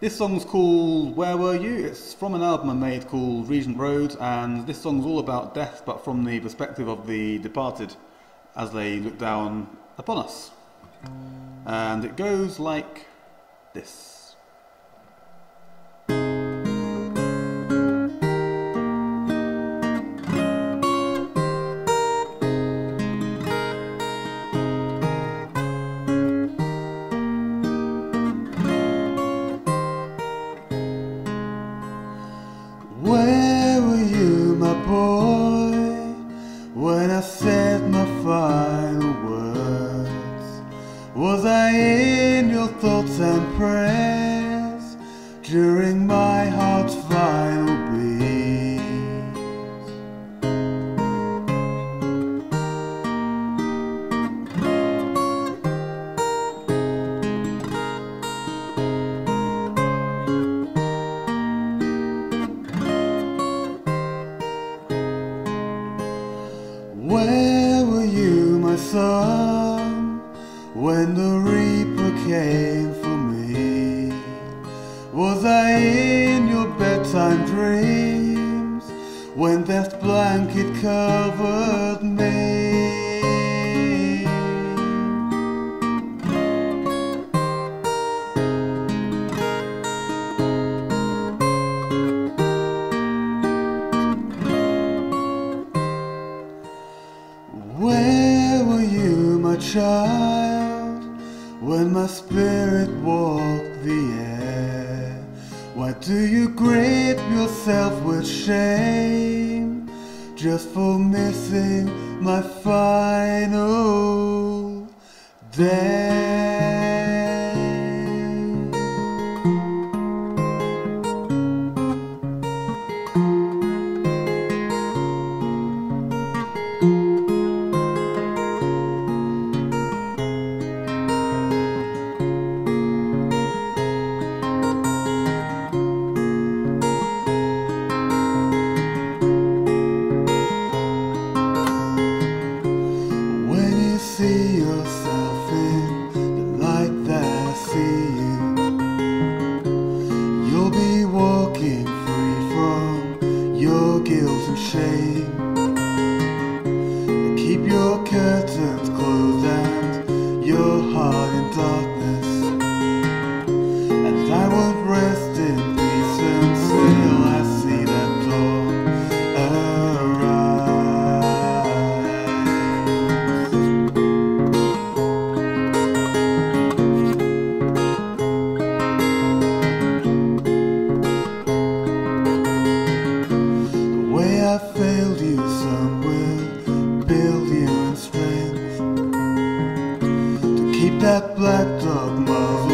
This song's called Where Were You? It's from an album I made called Regent Road, and this song's all about death, but from the perspective of the departed as they look down upon us. And it goes like this. Where were you, my boy, when I said my final words? Was I in your thoughts and prayers during my Where were you, my son, when the reaper came for me? Was I in your bedtime dreams when death's blanket covered me? Child, when my spirit walked the air? Why do you grip yourself with shame just for missing my final day? Your guilt and. Keep your curtains closed and your heart in darkness. Failed you, some build you in strength to keep that black dog muzzled